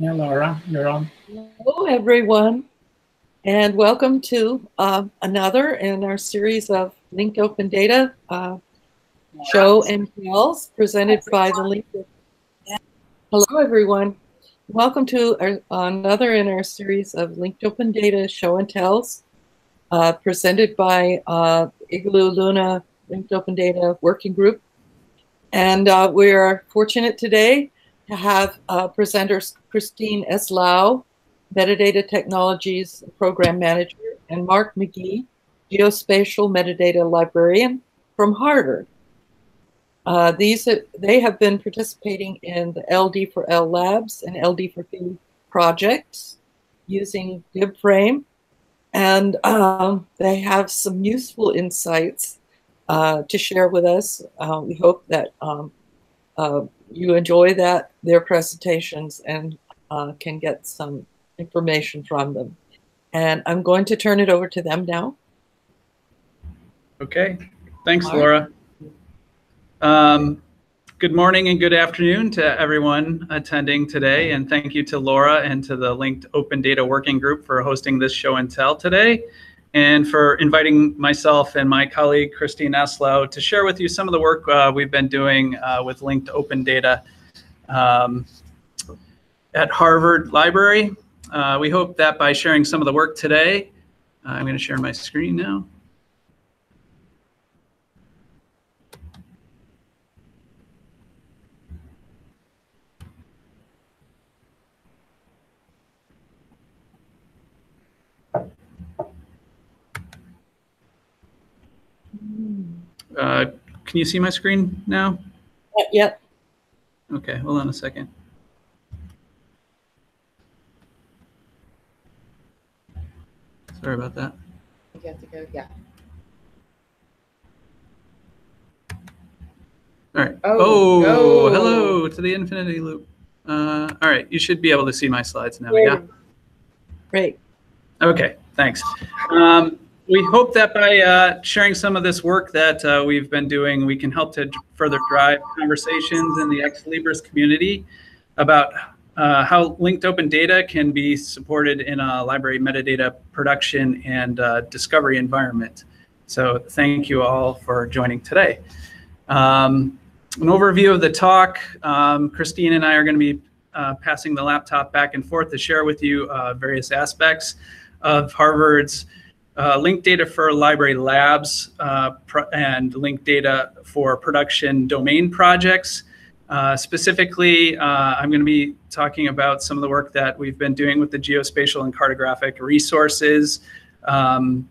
Yeah, Laura, you're on. Hello, everyone, and welcome to uh, another in our series of linked open data uh, show and tells presented by the Linked. Hello, everyone. Welcome to our, another in our series of linked open data show and tells uh, presented by uh, IGeLU ELUNA Linked Open Data Working Group. And uh, we are fortunate today to have uh, presenters Christine Eslao, Metadata Technologies Program Manager, and Marc McGee, Geospatial Metadata Librarian from Harvard. Uh, these they have been participating in the LD4L Labs and LD4P projects using BibFrame, and um, they have some useful insights uh, to share with us. Uh, we hope that um, uh, you enjoy that their presentations and uh, can get some information from them. And I'm going to turn it over to them now. Okay, thanks, Laura. Um, good morning and good afternoon to everyone attending today. And thank you to Laura and to the Linked Open Data Working Group for hosting this show and tell today and for inviting myself and my colleague Christine Eslao to share with you some of the work uh, we've been doing uh, with linked open data um, at Harvard Library. Uh, we hope that by sharing some of the work today, I'm going to share my screen now. Uh, can you see my screen now? Yep. Okay, hold on a second. Sorry about that. You have to go, yeah. All right. Oh, Oh, no. hello to the infinity loop. Uh, all right, you should be able to see my slides now. Yeah. Great. Okay, thanks. Um, we hope that by uh, sharing some of this work that uh, we've been doing, we can help to further drive conversations in the Ex Libris community about uh, how linked open data can be supported in a library metadata production and uh, discovery environment. So thank you all for joining today. Um, an overview of the talk, um, Christine and I are going to be uh, passing the laptop back and forth to share with you uh, various aspects of Harvard's uh, linked data for library labs uh, and linked data for production domain projects. Uh, specifically, uh, I'm going to be talking about some of the work that we've been doing with the geospatial and cartographic resources um,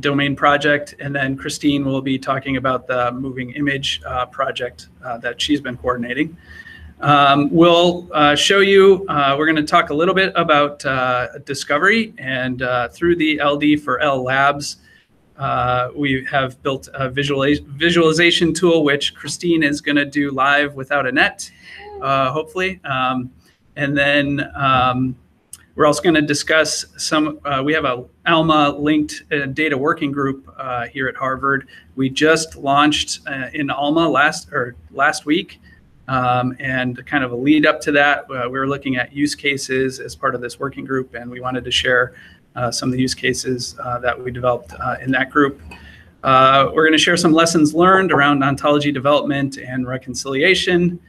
domain project, and then Christine will be talking about the moving image uh, project uh, that she's been coordinating. Um, we'll uh, show you, uh, we're going to talk a little bit about uh, discovery and uh, through the LD4L labs, uh, we have built a visualiz visualization tool, which Christine is going to do live without a net, uh, hopefully. Um, and then um, we're also going to discuss some, we have a ALMA linked data working group here at Harvard. We just launched in ALMA last, or last week. Um, and kind of a lead up to that, uh, we were looking at use cases as part of this working group, and we wanted to share uh, some of the use cases uh, that we developed uh, in that group. Uh, we're going to share some lessons learned around ontology development and reconciliation.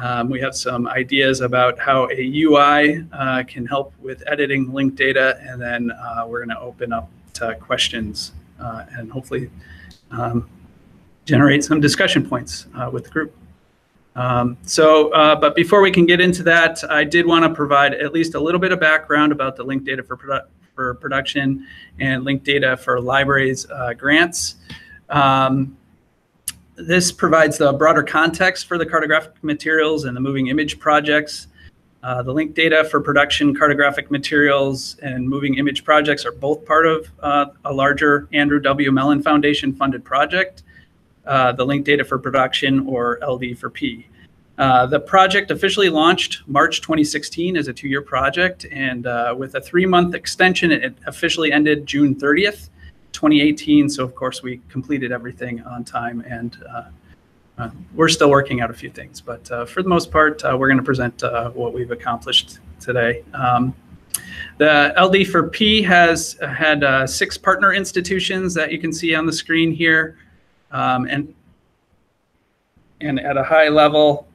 Um, we have some ideas about how a UI uh, can help with editing linked data, and then we're going to open up to questions and hopefully um, generate some discussion points with the group. Um, so, uh, but before we can get into that, I did want to provide at least a little bit of background about the linked data for, produ for production and linked data for libraries uh, grants. Um, this provides the broader context for the cartographic materials and the moving image projects. Uh, the linked data for production, cartographic materials, and moving image projects are both part of uh, a larger Andrew W. Mellon Foundation funded project uh, the linked data for production or LD4P. Uh, the project officially launched March 2016 as a two-year project, and uh, with a three-month extension, it officially ended June 30th, 2018. So of course we completed everything on time, and uh, uh, we're still working out a few things. But uh, for the most part, we're going to present what we've accomplished today. Um, the LD4P has had six partner institutions that you can see on the screen here. Um, and, and at a high level,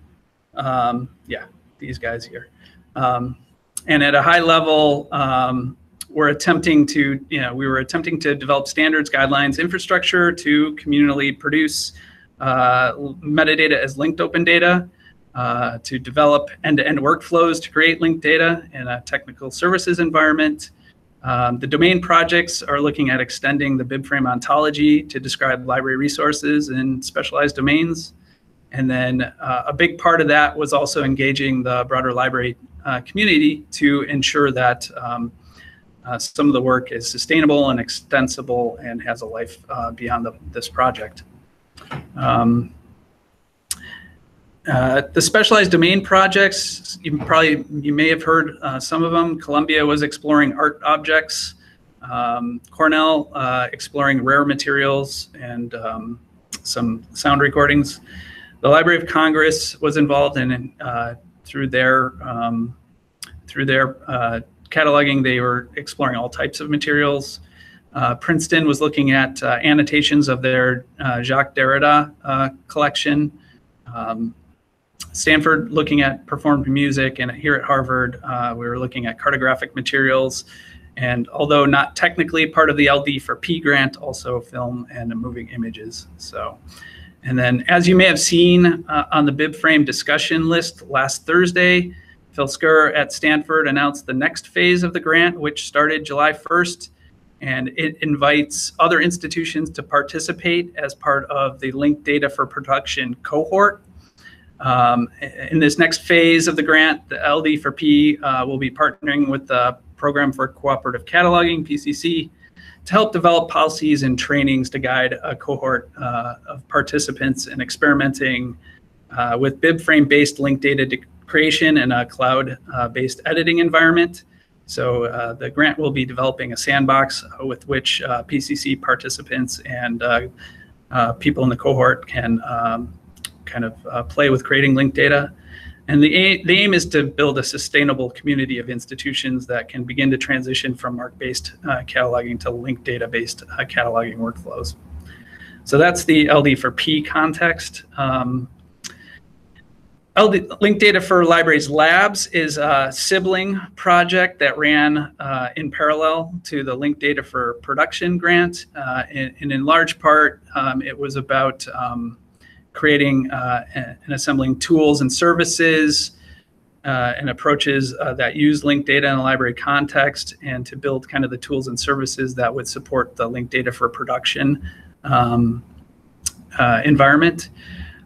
um, yeah, these guys here. Um, and at a high level, um, we're attempting to, you know, we were attempting to develop standards, guidelines, infrastructure to communally produce uh, metadata as linked open data uh, to develop end-to-end workflows to create linked data in a technical services environment. Um, the domain projects are looking at extending the BibFrame ontology to describe library resources in specialized domains. And then uh, a big part of that was also engaging the broader library uh, community to ensure that um, uh, some of the work is sustainable and extensible and has a life uh, beyond the, this project. Um, uh, the specialized domain projects, you probably you may have heard uh, some of them. Columbia was exploring art objects. Um, Cornell uh, exploring rare materials and um, some sound recordings. The Library of Congress was involved in uh, through their um, through their uh, cataloging. They were exploring all types of materials. Princeton was looking at annotations of their Jacques Derrida collection. Um, Stanford looking at performed music, and here at Harvard, uh, we were looking at cartographic materials. And although not technically part of the LD4P grant, also film and moving images. So, and then as you may have seen uh, on the BibFrame discussion list last Thursday, Phil Schreur at Stanford announced the next phase of the grant, which started July 1st. And it invites other institutions to participate as part of the linked data for production cohort um, in this next phase of the grant, the LD4P uh, will be partnering with the Program for Cooperative Cataloging, PCC, to help develop policies and trainings to guide a cohort uh, of participants in experimenting uh, with BibFrame-based linked data creation and a cloud-based editing environment. So uh, the grant will be developing a sandbox with which uh, PCC participants and uh, people in the cohort can um, kind of uh, play with creating linked data. And the aim, the aim is to build a sustainable community of institutions that can begin to transition from MARC based uh, cataloging to linked data-based uh, cataloging workflows. So that's the LD4P context. Um, LD, linked data for libraries labs is a sibling project that ran uh, in parallel to the linked data for production grant. Uh, and, and, in large part, um, it was about um, creating uh, and assembling tools and services uh, and approaches uh, that use linked data in a library context and to build kind of the tools and services that would support the linked data for production um, uh, environment.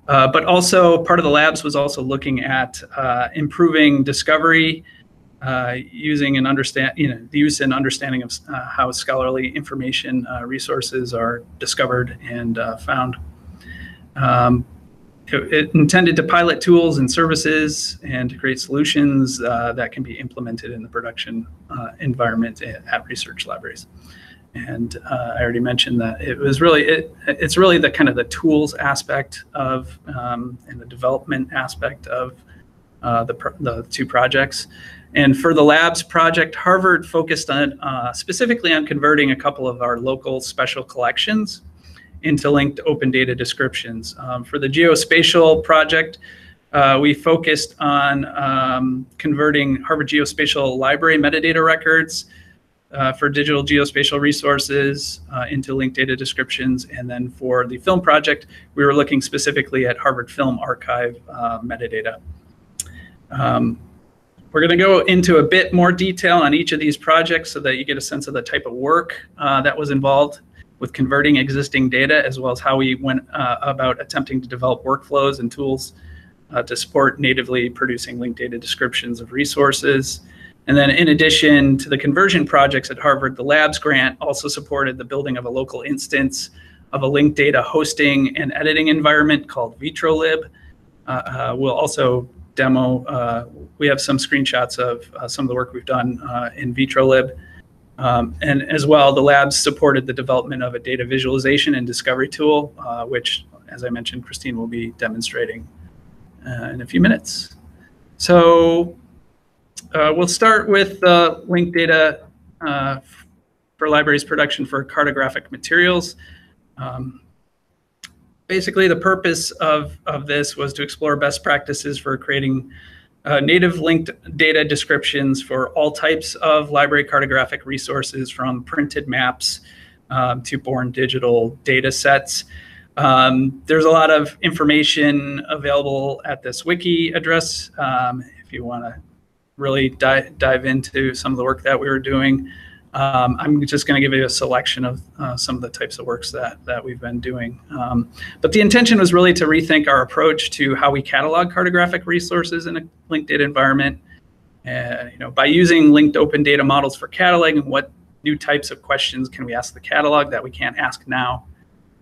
Uh, but also part of the labs was also looking at uh, improving discovery using and understand, you know, the use and understanding of how scholarly information resources are discovered and found. Um, it, it, intended to pilot tools and services and to create solutions uh, that can be implemented in the production uh, environment at, research libraries. And uh, I already mentioned that it was really it, it's really the kind of the tools aspect of um, and the development aspect of uh, the the two projects. And for the labs project, Harvard focused on uh, specifically on converting a couple of our local special collections into linked open data descriptions. Um, for the geospatial project, uh, we focused on um, converting Harvard Geospatial Library metadata records uh, for digital geospatial resources uh, into linked data descriptions. And then for the film project, we were looking specifically at Harvard Film Archive uh, metadata. Um, we're going to go into a bit more detail on each of these projects so that you get a sense of the type of work uh, that was involved with converting existing data, as well as how we went uh, about attempting to develop workflows and tools uh, to support natively producing linked data descriptions of resources. And then in addition to the conversion projects at Harvard, the Labs grant also supported the building of a local instance of a linked data hosting and editing environment called VitroLib. Uh, uh we'll also demo, uh, we have some screenshots of uh, some of the work we've done in VitroLib. Um, and as well, the labs supported the development of a data visualization and discovery tool, uh, which, as I mentioned, Christine will be demonstrating uh, in a few minutes. So uh, we'll start with the linked data uh, for libraries production for cartographic materials. Um, basically, the purpose of, of this was to explore best practices for creating uh, native linked data descriptions for all types of library cartographic resources from printed maps um, to born digital data sets. Um, there's a lot of information available at this wiki address um, if you want to really dive, dive into some of the work that we were doing. Um, I'm just going to give you a selection of uh, some of the types of works that, that we've been doing. Um, but the intention was really to rethink our approach to how we catalog cartographic resources in a linked data environment. Uh, you know, by using linked open data models for cataloging, what new types of questions can we ask the catalog that we can't ask now?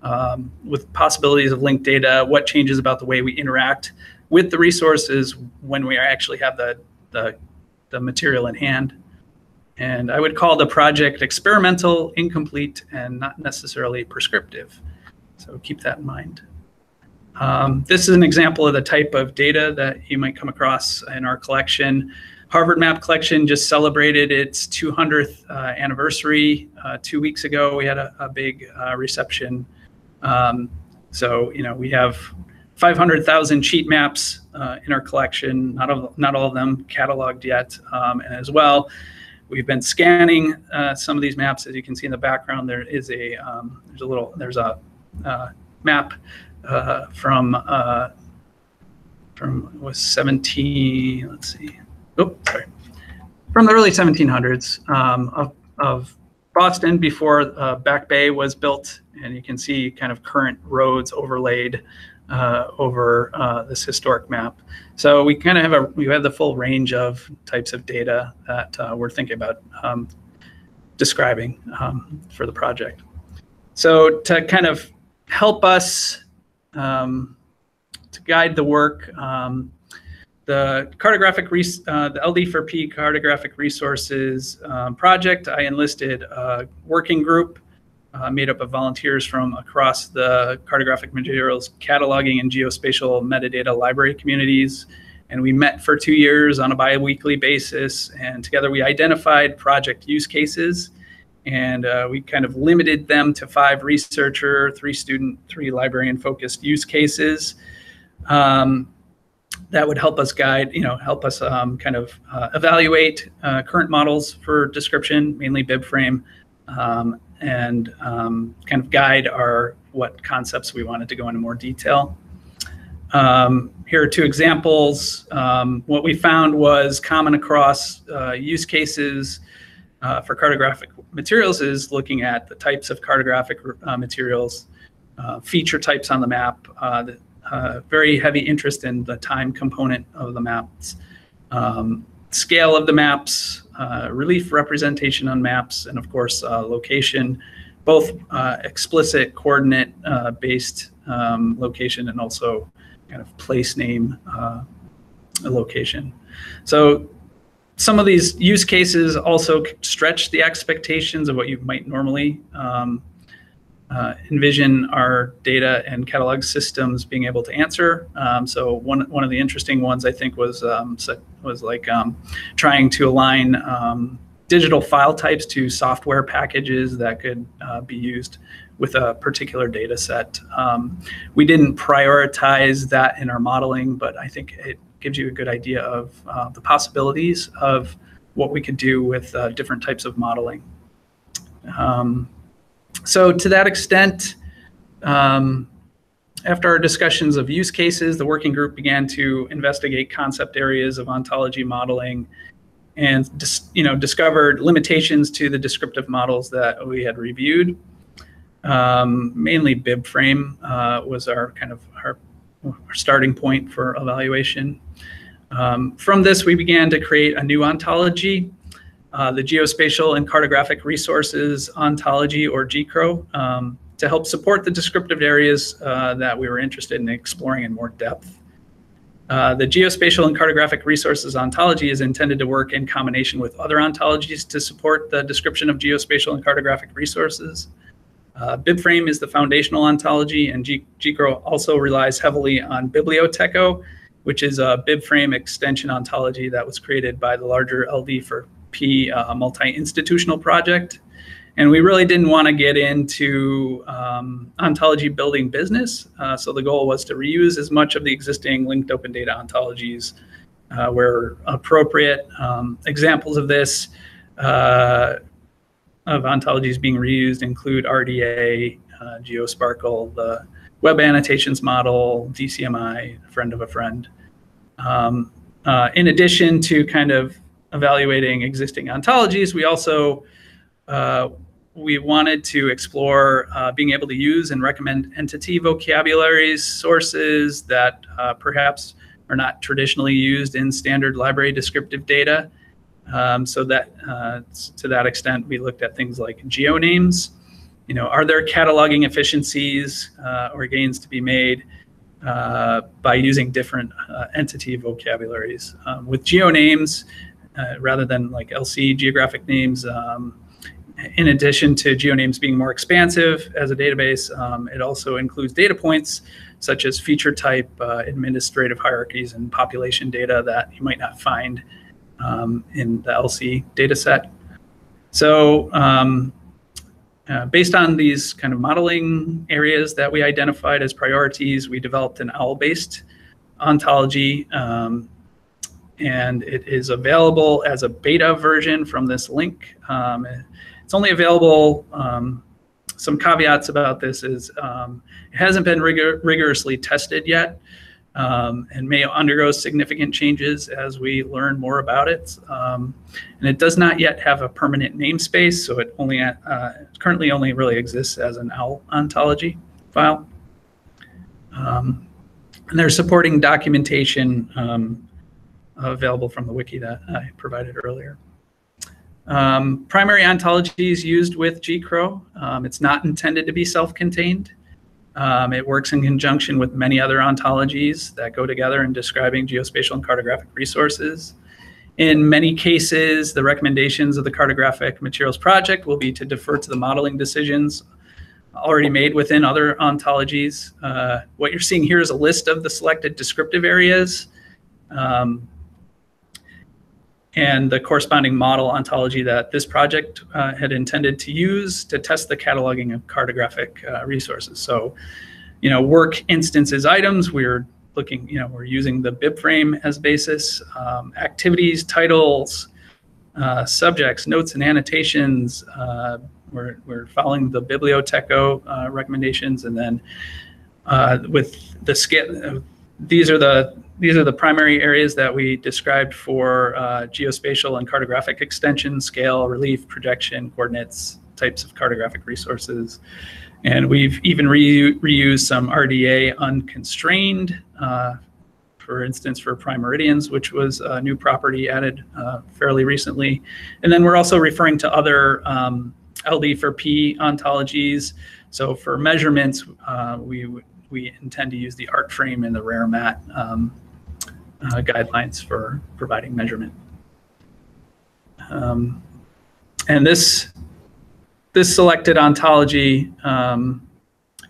Um, with possibilities of linked data, what changes about the way we interact with the resources when we actually have the, the, the material in hand. And I would call the project experimental, incomplete, and not necessarily prescriptive. So keep that in mind. Um, this is an example of the type of data that you might come across in our collection. Harvard Map Collection just celebrated its 200th uh, anniversary uh, two weeks ago. We had a, a big uh, reception. Um, so, you know, we have 500,000 sheet maps uh, in our collection, not, all, not all of them cataloged yet. Um, as well, We've been scanning uh, some of these maps. As you can see in the background, there is a um, there's a little there's a uh, map uh, from uh, from was 17. Let's see. Oh, sorry. From the early 1700s um, of, of Boston before uh, Back Bay was built, and you can see kind of current roads overlaid uh, over uh, this historic map. So we kind of have a we have the full range of types of data that uh, we're thinking about um, describing um, for the project. So to kind of help us um, to guide the work, um, the cartographic uh, the LD4P cartographic resources um, project, I enlisted a working group uh, made up of volunteers from across the cartographic materials cataloging and geospatial metadata library communities. And we met for two years on a bi-weekly basis. And together we identified project use cases. And uh, we kind of limited them to five researcher, three student, three librarian focused use cases. Um, that would help us guide, you know, help us um, kind of uh, evaluate uh, current models for description, mainly BibFrame, um, and um, kind of guide our what concepts we wanted to go into more detail. Um, here are two examples. Um, what we found was common across uh, use cases uh, for cartographic materials is looking at the types of cartographic uh, materials, uh, feature types on the map, uh, the, uh, very heavy interest in the time component of the maps, um, scale of the maps, uh, relief representation on maps, and of course, uh, location, both uh, explicit coordinate uh, based um, location and also kind of place name location. So some of these use cases also stretch the expectations of what you might normally um, uh, envision our data and catalog systems being able to answer. Um, so one one of the interesting ones I think was um, was like um, trying to align um, digital file types to software packages that could uh, be used with a particular data set. Um, we didn't prioritize that in our modeling, but I think it gives you a good idea of uh, the possibilities of what we could do with uh, different types of modeling. Um, so to that extent, um, after our discussions of use cases, the working group began to investigate concept areas of ontology modeling and you know discovered limitations to the descriptive models that we had reviewed. Um, mainly BibFrame uh, was our kind of our, our starting point for evaluation. Um, from this, we began to create a new ontology uh, the Geospatial and Cartographic Resources Ontology, or GCRO, um, to help support the descriptive areas uh, that we were interested in exploring in more depth. Uh, the Geospatial and Cartographic Resources Ontology is intended to work in combination with other ontologies to support the description of geospatial and cartographic resources. Uh, BibFrame is the foundational ontology, and G GCRO also relies heavily on Bibliotek-o which is a BibFrame extension ontology that was created by the larger LD for P uh, multi-institutional project. And we really didn't want to get into um, ontology building business. Uh, so the goal was to reuse as much of the existing linked open data ontologies uh, where appropriate. Um, examples of this uh, of ontologies being reused include RDA, uh, GeoSPARQL, the web annotations model, DCMI, friend of a friend. Um, uh, in addition to kind of evaluating existing ontologies, we also uh, we wanted to explore uh, being able to use and recommend entity vocabularies, sources that uh, perhaps are not traditionally used in standard library descriptive data. Um, so that uh, to that extent, we looked at things like geonames. You know, are there cataloging efficiencies uh, or gains to be made uh, by using different uh, entity vocabularies? Um, with geonames, rather than like LC geographic names, um, in addition to geonames being more expansive as a database, um, it also includes data points such as feature type, uh, administrative hierarchies, and population data that you might not find um, in the LC data set. So um, uh, based on these kind of modeling areas that we identified as priorities, we developed an OWL-based ontology um, and it is available as a beta version from this link. Um, it's only available, um, some caveats about this is um, it hasn't been rigor rigorously tested yet um, and may undergo significant changes as we learn more about it. Um, and it does not yet have a permanent namespace, so it only uh, currently only really exists as an OWL ontology file. Um, and there's supporting documentation um, available from the wiki that I provided earlier. Um, primary ontologies used with GCRO. Um, it's not intended to be self-contained. Um, it works in conjunction with many other ontologies that go together in describing geospatial and cartographic resources. In many cases, the recommendations of the Cartographic Materials Project will be to defer to the modeling decisions already made within other ontologies. Uh, what you're seeing here is a list of the selected descriptive areas um, and the corresponding model ontology that this project uh, had intended to use to test the cataloging of cartographic uh, resources. So, you know, work instances items, we're looking, you know, we're using the BibFrame as basis, um, activities, titles, uh, subjects, notes and annotations. Uh, we're, we're following the Bibliotek-o uh, recommendations and then uh, with the scale, these are the these are the primary areas that we described for uh, geospatial and cartographic extension, scale, relief, projection, coordinates, types of cartographic resources. And we've even re reused some RDA unconstrained, uh, for instance, for prime meridians, which was a new property added uh, fairly recently. And then we're also referring to other um, LD4P ontologies. So for measurements, uh, we we intend to use the art frame and the RareMat um, uh, guidelines for providing measurement. Um, and this this selected ontology, um,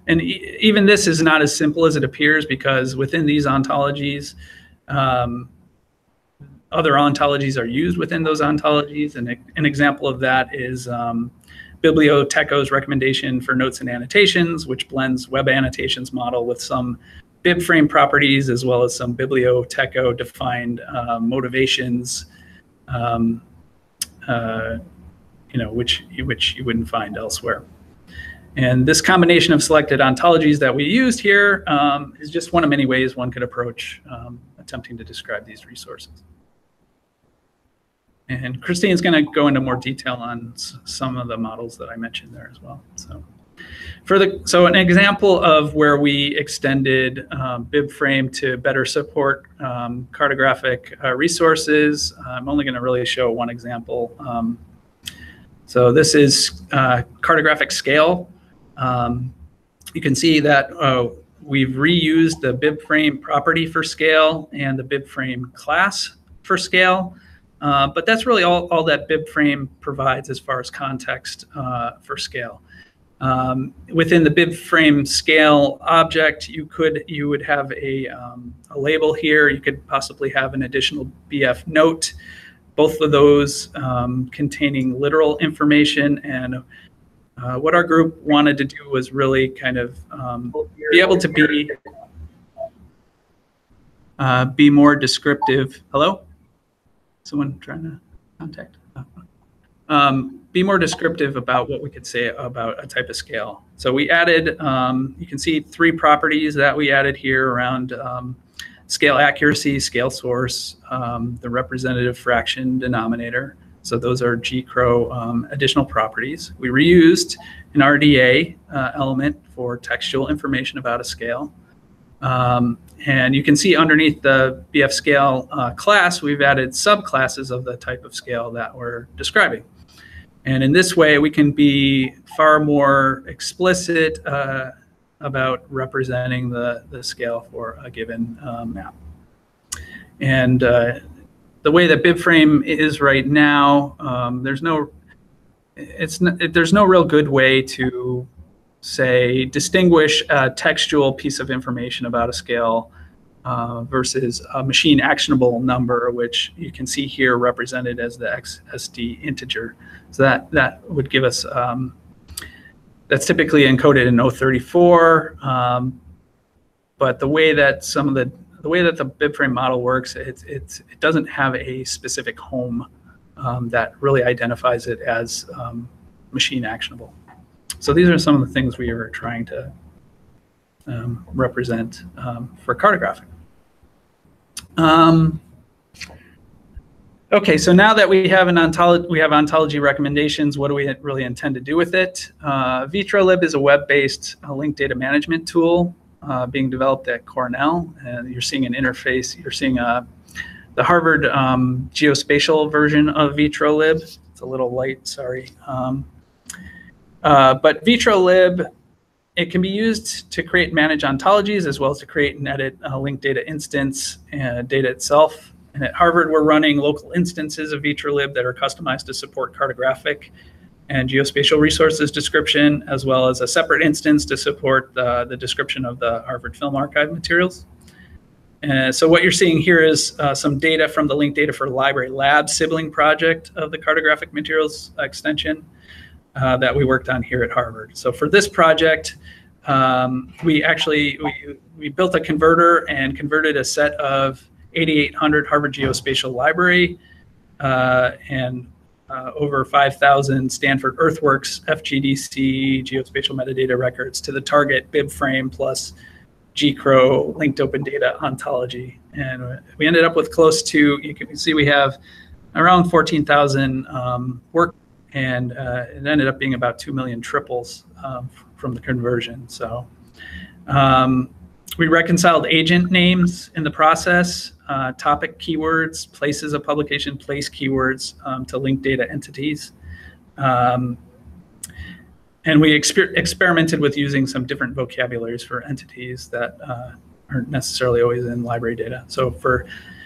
and e even this is not as simple as it appears because within these ontologies, um, other ontologies are used within those ontologies. And an example of that is um, Bibliotek-o's recommendation for notes and annotations, which blends web annotations model with some BibFrame properties as well as some Bibliotek-o defined uh, motivations, um, uh, you know, which which you wouldn't find elsewhere. And this combination of selected ontologies that we used here um, is just one of many ways one could approach um, attempting to describe these resources. And Christine's going to go into more detail on some of the models that I mentioned there as well. So. For the, so an example of where we extended um, BibFrame to better support um, cartographic uh, resources, I'm only going to really show one example. Um, so this is uh, cartographic scale. Um, you can see that uh, we've reused the BibFrame property for scale and the BibFrame class for scale. Uh, but that's really all, all that BibFrame provides as far as context uh, for scale. Um, within the bib frame scale object, you could you would have a, um, a label here. You could possibly have an additional BF note. Both of those um, containing literal information. And uh, what our group wanted to do was really kind of um, be able to be uh, be more descriptive. Hello, someone trying to contact. Um, be more descriptive about what we could say about a type of scale. So we added, um, you can see three properties that we added here around um, scale accuracy, scale source, um, the representative fraction denominator. So those are GCRO um, additional properties. We reused an RDA uh, element for textual information about a scale. Um, and you can see underneath the BF scale uh, class, we've added subclasses of the type of scale that we're describing. And in this way, we can be far more explicit uh, about representing the, the scale for a given um, map. And uh, the way that BibFrame is right now, um, there's no, it's not, there's no real good way to say distinguish a textual piece of information about a scale uh, versus a machine actionable number, which you can see here represented as the XSD integer. So that, that would give us, um, that's typically encoded in 034. Um, but the way that some of the, the way that the BibFrame model works, it's, it's, it doesn't have a specific home um, that really identifies it as um, machine actionable. So these are some of the things we are trying to um, represent um, for cartographic. Um, okay, so now that we have an ontology, we have ontology recommendations. What do we really intend to do with it? Uh, VitroLib is a web-based uh, linked data management tool uh, being developed at Cornell, and you're seeing an interface. You're seeing a uh, the Harvard um, geospatial version of VitroLib. It's a little light, sorry. Um, uh, but VitroLib it can be used to create and manage ontologies as well as to create and edit a linked data instance and data itself. And at Harvard, we're running local instances of VitroLib that are customized to support cartographic and geospatial resources description, as well as a separate instance to support the, the description of the Harvard Film Archive materials. And so what you're seeing here is uh, some data from the linked data for library lab sibling project of the cartographic materials extension uh, that we worked on here at Harvard. So for this project, um, we actually we, we built a converter and converted a set of 8800 Harvard Geospatial Library uh, and uh, over 5,000 Stanford Earthworks FGDC geospatial metadata records to the target BibFrame plus GCRO linked open data ontology. And we ended up with close to, you can see we have around 14,000 um, work and uh, it ended up being about 2 million triples um, from the conversion. So um, we reconciled agent names in the process, uh, topic keywords, places of publication, place keywords um, to link data entities. Um, and we exper experimented with using some different vocabularies for entities that uh, aren't necessarily always in library data. So for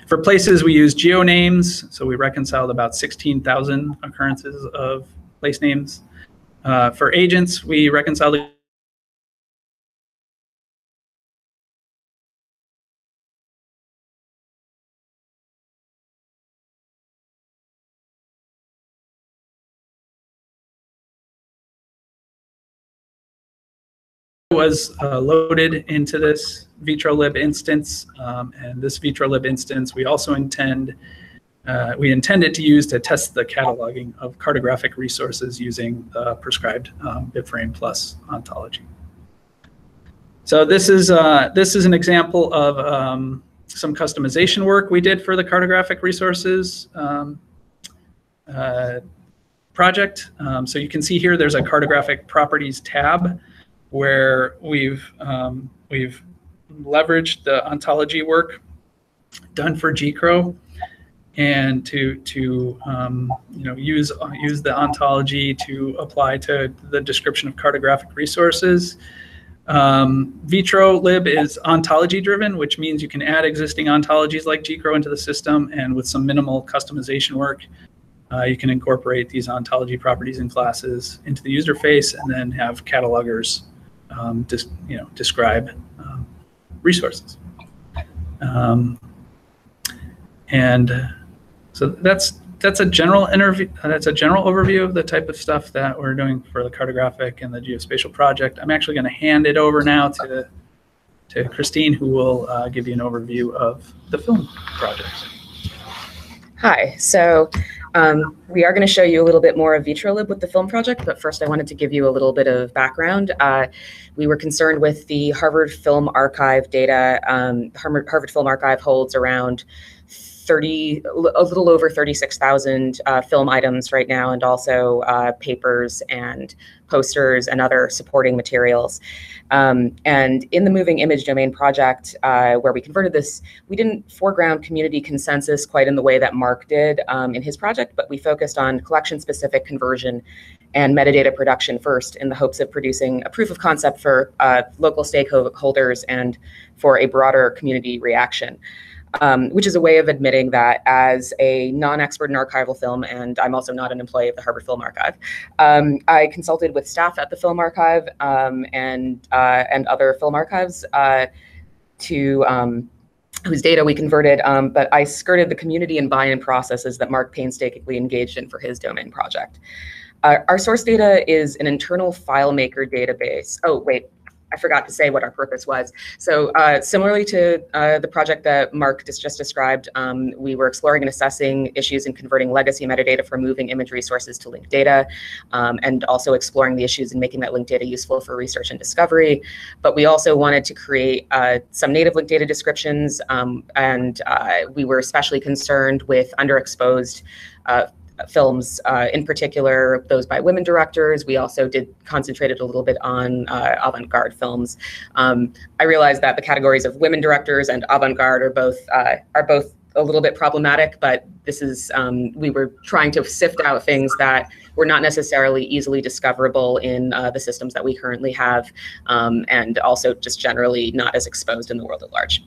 for places, we use geonames. So we reconciled about 16,000 occurrences of place names. Uh, for agents, we reconciled was uh, loaded into this VitroLib instance. Um, and this VitroLib instance, we also intend, uh, we intended to use to test the cataloging of cartographic resources using the prescribed um, BibFrame plus ontology. So this is, uh, this is an example of um, some customization work we did for the cartographic resources um, uh, project. Um, so you can see here there's a cartographic properties tab where we've um, we've leveraged the ontology work done for GCRO and to to um, you know use use the ontology to apply to the description of cartographic resources. Um, VitroLib is ontology driven, which means you can add existing ontologies like GCRO into the system, and with some minimal customization work, uh, you can incorporate these ontology properties and classes into the user face and then have catalogers um, just, you know, describe um, resources. Um, and so that's that's a general interview. That's a general overview of the type of stuff that we're doing for the cartographic and the geospatial project. I'm actually going to hand it over now to to Christine, who will uh, give you an overview of the film project. Hi. So um, we are going to show you a little bit more of VitroLib with the film project, but first I wanted to give you a little bit of background. Uh, we were concerned with the Harvard Film Archive data. Um, Harvard, Harvard Film Archive holds around 30, a little over 36,000 uh, film items right now, and also uh, papers and posters and other supporting materials. Um, and in the moving image domain project, uh, where we converted this, we didn't foreground community consensus quite in the way that Marc did um, in his project, but we focused on collection specific conversion and metadata production first in the hopes of producing a proof of concept for uh, local stakeholders and for a broader community reaction um, which is a way of admitting that as a non-expert in archival film, and I'm also not an employee of the Harvard Film Archive, um, I consulted with staff at the Film Archive um, and uh, and other film archives uh, to um, whose data we converted, um, but I skirted the community and buy-in processes that Marc painstakingly engaged in for his domain project. Uh, our source data is an internal FileMaker database. Oh, wait, I forgot to say what our purpose was. So uh, similarly to uh, the project that Marc just, just described, um, we were exploring and assessing issues in converting legacy metadata from moving image resources to linked data, um, and also exploring the issues in making that linked data useful for research and discovery. But we also wanted to create uh, some native linked data descriptions, um, and uh, we were especially concerned with underexposed uh, films, uh, in particular those by women directors. We also did concentrated a little bit on uh, avant-garde films. Um, I realized that the categories of women directors and avant-garde are both uh, are both a little bit problematic, but this is um, we were trying to sift out things that were not necessarily easily discoverable in uh, the systems that we currently have, um, and also just generally not as exposed in the world at large.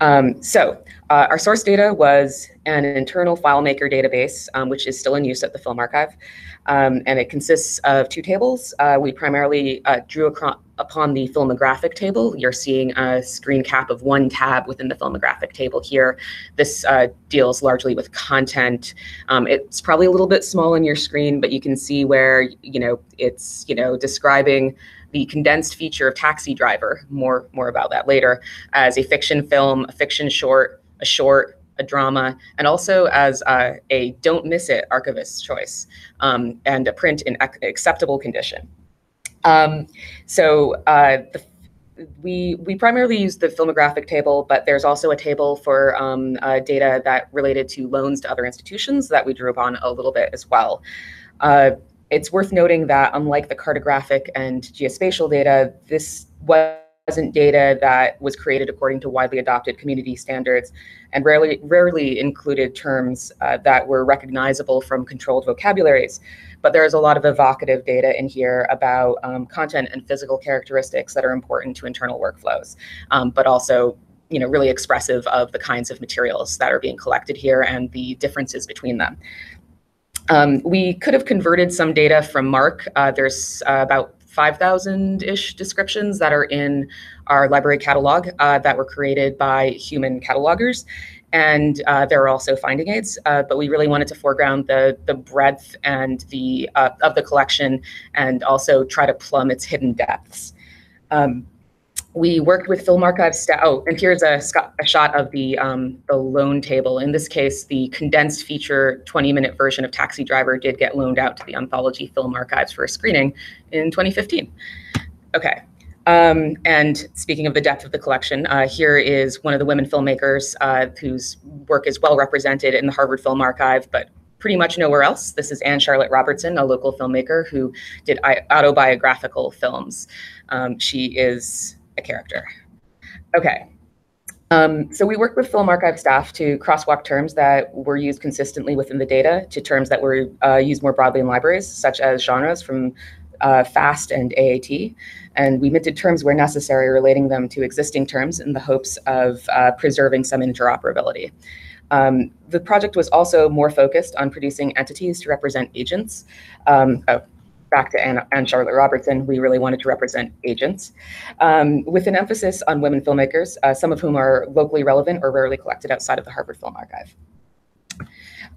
Um, so uh, our source data was an internal FileMaker database, um, which is still in use at the Film Archive. Um, and it consists of two tables. Uh, we primarily uh, drew upon the filmographic table. You're seeing a screen cap of one tab within the filmographic table here. This uh, deals largely with content. Um, it's probably a little bit small on your screen, but you can see where, you know, it's, you know, describing the condensed feature of Taxi Driver, more, more about that later, as a fiction film, a fiction short, a short, a drama, and also as uh, a don't miss it archivist's choice um, and a print in acceptable condition. Um, so uh, the, we we primarily use the filmographic table, but there's also a table for um, uh, data that related to loans to other institutions that we drew upon a little bit as well. It's worth noting that unlike the cartographic and geospatial data, this wasn't data that was created according to widely adopted community standards and rarely, rarely included terms uh, that were recognizable from controlled vocabularies. But there's a lot of evocative data in here about um, content and physical characteristics that are important to internal workflows, um, but also you know, really expressive of the kinds of materials that are being collected here and the differences between them. Um, we could have converted some data from MARC. Uh, there's uh, about 5,000-ish descriptions that are in our library catalog uh, that were created by human catalogers. And uh, there are also finding aids, uh, but we really wanted to foreground the, the breadth and the uh, of the collection and also try to plumb its hidden depths. Um, we worked with Film Archive staff. Oh, and here's a, a shot of the um, the loan table. In this case, the condensed feature 20 minute version of Taxi Driver did get loaned out to the Anthology Film Archives for a screening in 2015. Okay. Um, and speaking of the depth of the collection, uh, here is one of the women filmmakers uh, whose work is well represented in the Harvard Film Archive, but pretty much nowhere else. This is Anne Charlotte Robertson, a local filmmaker who did autobiographical films. Um, she is a character. Okay. Um, so we worked with Film Archive staff to crosswalk terms that were used consistently within the data to terms that were uh, used more broadly in libraries, such as genres from uh, FAST and AAT, and we minted terms where necessary, relating them to existing terms in the hopes of uh, preserving some interoperability. Um, the project was also more focused on producing entities to represent agents. Um, oh, back to Anne, Anne, Charlotte Robertson, we really wanted to represent agents, um, with an emphasis on women filmmakers, uh, some of whom are locally relevant or rarely collected outside of the Harvard Film Archive.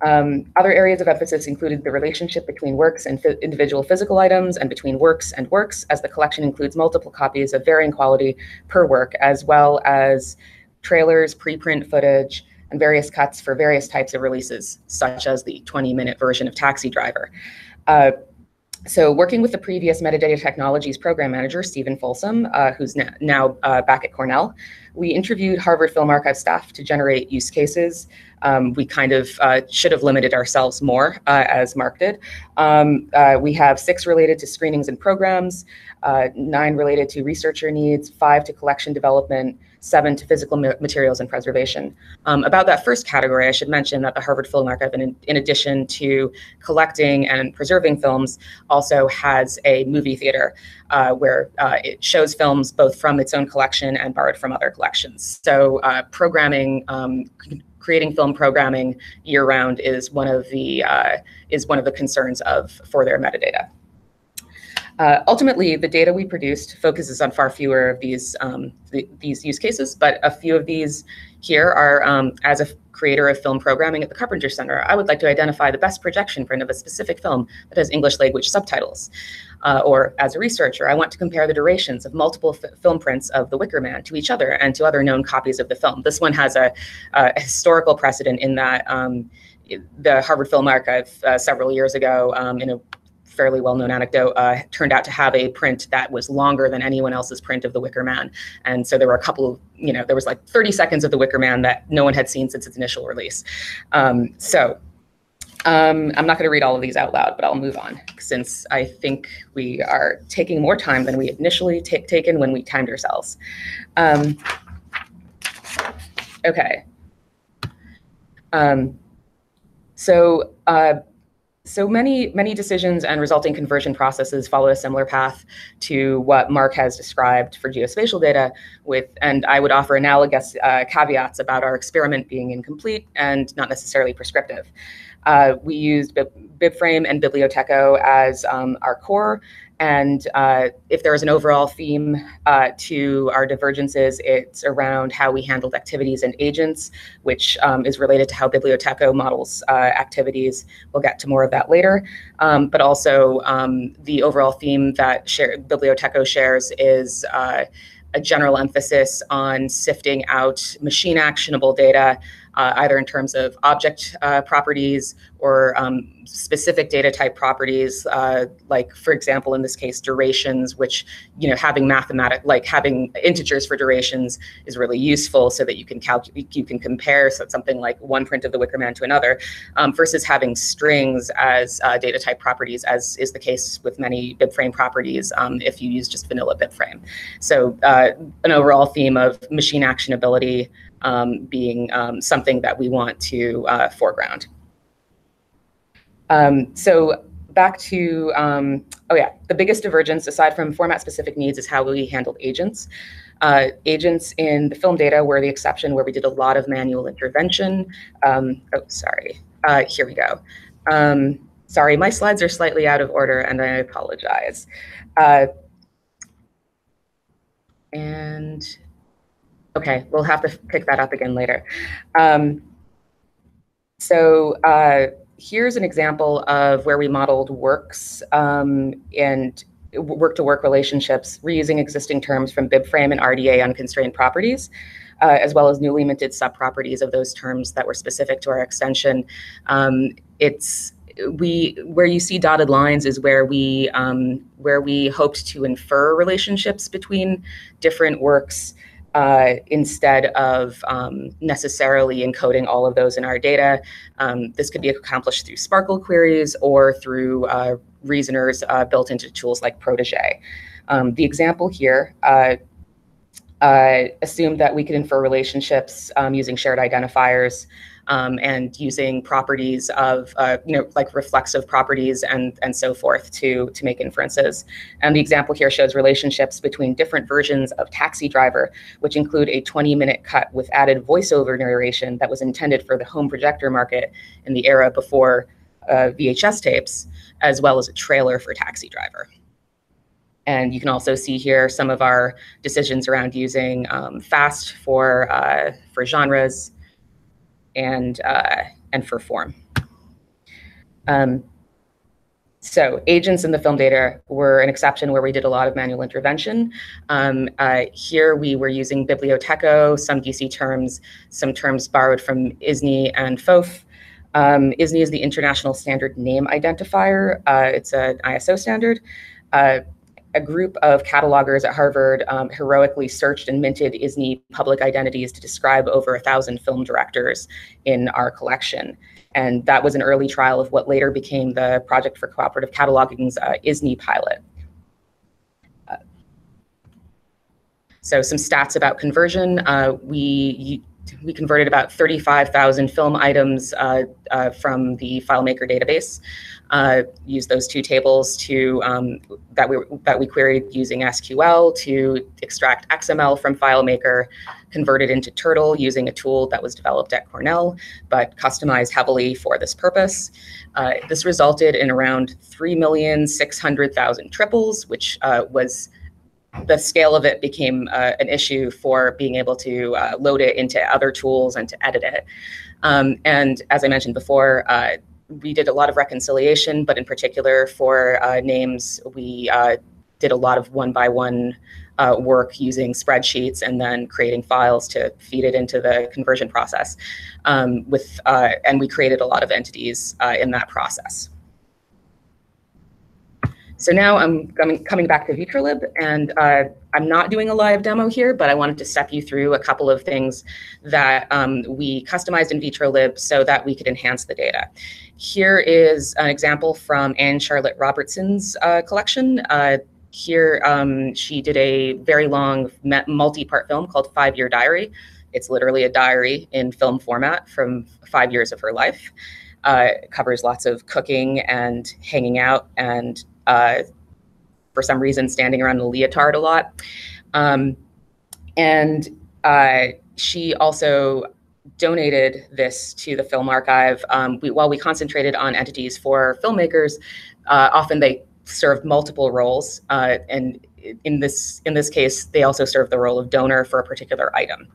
Um, other areas of emphasis included the relationship between works and individual physical items and between works and works, as the collection includes multiple copies of varying quality per work, as well as trailers, preprint footage, and various cuts for various types of releases, such as the 20 minute version of Taxi Driver. Uh, so working with the previous metadata technologies program manager, Steven Folsom, uh, who's now uh, back at Cornell, we interviewed Harvard Film Archive staff to generate use cases. Um, we kind of uh, should have limited ourselves more, uh, as Marc did. Um, uh, we have six related to screenings and programs, uh, nine related to researcher needs, five to collection development, seven to physical materials and preservation. Um, about that first category, I should mention that the Harvard Film Archive, in, in addition to collecting and preserving films, also has a movie theater uh, where uh, it shows films both from its own collection and borrowed from other collections. So uh, programming, um, creating film programming year round is one of the uh, is one of the concerns of for their metadata. Uh, ultimately, the data we produced focuses on far fewer of these um, th these use cases, but a few of these here are um, as a creator of film programming at the Carpenter Center, I would like to identify the best projection print of a specific film that has English language subtitles. Uh, or as a researcher, I want to compare the durations of multiple film prints of The Wicker Man to each other and to other known copies of the film. This one has a, a historical precedent in that um, the Harvard Film Archive uh, several years ago um, in a fairly well-known anecdote, uh, turned out to have a print that was longer than anyone else's print of The Wicker Man. And so there were a couple, of, you know, there was like 30 seconds of The Wicker Man that no one had seen since its initial release. Um, so um, I'm not going to read all of these out loud, but I'll move on since I think we are taking more time than we initially taken when we timed ourselves. Um, okay. Um, so uh, so many, many decisions and resulting conversion processes follow a similar path to what Marc has described for geospatial data with, and I would offer analogous uh, caveats about our experiment being incomplete and not necessarily prescriptive. Uh, we used BibFrame and Bibliotek-o as um, our core, and uh, if there is an overall theme uh, to our divergences, it's around how we handled activities and agents, which um, is related to how Bibliotek-o models uh, activities. We'll get to more of that later. Um, but also um, the overall theme that share, Bibliotek-o shares is uh, a general emphasis on sifting out machine actionable data uh, either in terms of object uh, properties or um, specific data type properties, uh, like for example, in this case, durations, which, you know, having mathematic, like having integers for durations is really useful so that you can calculate, you can compare so something like one print of the Wicker Man to another um, versus having strings as uh, data type properties, as is the case with many BibFrame properties um, if you use just vanilla BibFrame. So uh, an overall theme of machine actionability, um, being um, something that we want to uh, foreground. Um, so back to, um, oh yeah, the biggest divergence aside from format specific needs is how we handled agents. Uh, agents in the film data were the exception where we did a lot of manual intervention. Um, oh, sorry, uh, here we go. Um, sorry, my slides are slightly out of order and I apologize. Uh, and Okay, we'll have to pick that up again later. Um, so uh, here's an example of where we modeled works um, and work-to-work relationships, reusing existing terms from BibFrame and RDA unconstrained properties, uh, as well as newly minted subproperties of those terms that were specific to our extension. Um, it's we where you see dotted lines is where we um, where we hoped to infer relationships between different works uh, instead of um, necessarily encoding all of those in our data. Um, this could be accomplished through SPARQL queries or through uh, reasoners uh, built into tools like Protege. Um, the example here, uh, uh, assumed that we could infer relationships um, using shared identifiers um, and using properties of, uh, you know, like reflexive properties and, and so forth to, to make inferences. And the example here shows relationships between different versions of Taxi Driver, which include a 20 minute cut with added voiceover narration that was intended for the home projector market in the era before uh, VHS tapes, as well as a trailer for Taxi Driver. And you can also see here some of our decisions around using um, fast for, uh, for genres, and uh, and for form. Um, so agents in the film data were an exception where we did a lot of manual intervention. Um, uh, here we were using Bibliotek-o, some DC terms, some terms borrowed from ISNI and FOAF. Um, ISNI is the International Standard Name Identifier. Uh, it's an ISO standard. Uh, a group of catalogers at Harvard um, heroically searched and minted ISNI public identities to describe over a thousand film directors in our collection. And that was an early trial of what later became the Project for Cooperative Cataloging's uh, ISNI pilot. Uh, so some stats about conversion. Uh, we we converted about 35,000 film items uh, uh, from the FileMaker database. Uh, use those two tables to um, that we that we queried using SQL to extract XML from FileMaker, convert it into Turtle using a tool that was developed at Cornell, but customized heavily for this purpose. Uh, this resulted in around 3,600,000 triples, which uh, was the scale of it became uh, an issue for being able to uh, load it into other tools and to edit it. Um, and as I mentioned before, uh, we did a lot of reconciliation, but in particular for uh, names, we uh, did a lot of one by one uh, work using spreadsheets and then creating files to feed it into the conversion process. Um, with and we created a lot of entities in that process. So now I'm coming, coming back to VitroLib, and uh, I'm not doing a live demo here, but I wanted to step you through a couple of things that um, we customized in VitroLib so that we could enhance the data. Here is an example from Anne Charlotte Robertson's uh, collection. Uh, here, um, she did a very long multi-part film called Five Year Diary. It's literally a diary in film format from five years of her life. Uh, covers lots of cooking and hanging out and uh, for some reason standing around in a leotard a lot. Um, and uh, she also donated this to the Film Archive. Um, we, while we concentrated on entities for filmmakers, uh, often they served multiple roles. Uh, and in this in this case, they also serve the role of donor for a particular item.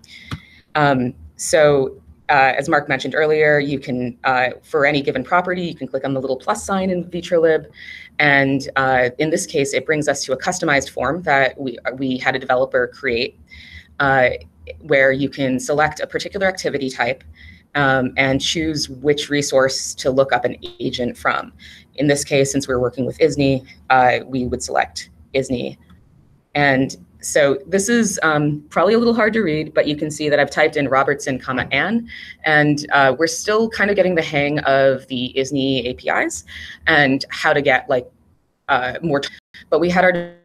Um, so uh, as Marc mentioned earlier, you can, uh, for any given property, you can click on the little plus sign in VitroLib. And uh, in this case, it brings us to a customized form that we, we had a developer create uh, where you can select a particular activity type um, and choose which resource to look up an agent from. In this case, since we we're working with ISNI, uh, we would select ISNI. And so this is um, probably a little hard to read, but you can see that I've typed in Robertson, comma Anne, and uh, we're still kind of getting the hang of the ISNI APIs and how to get like uh, more. But we had our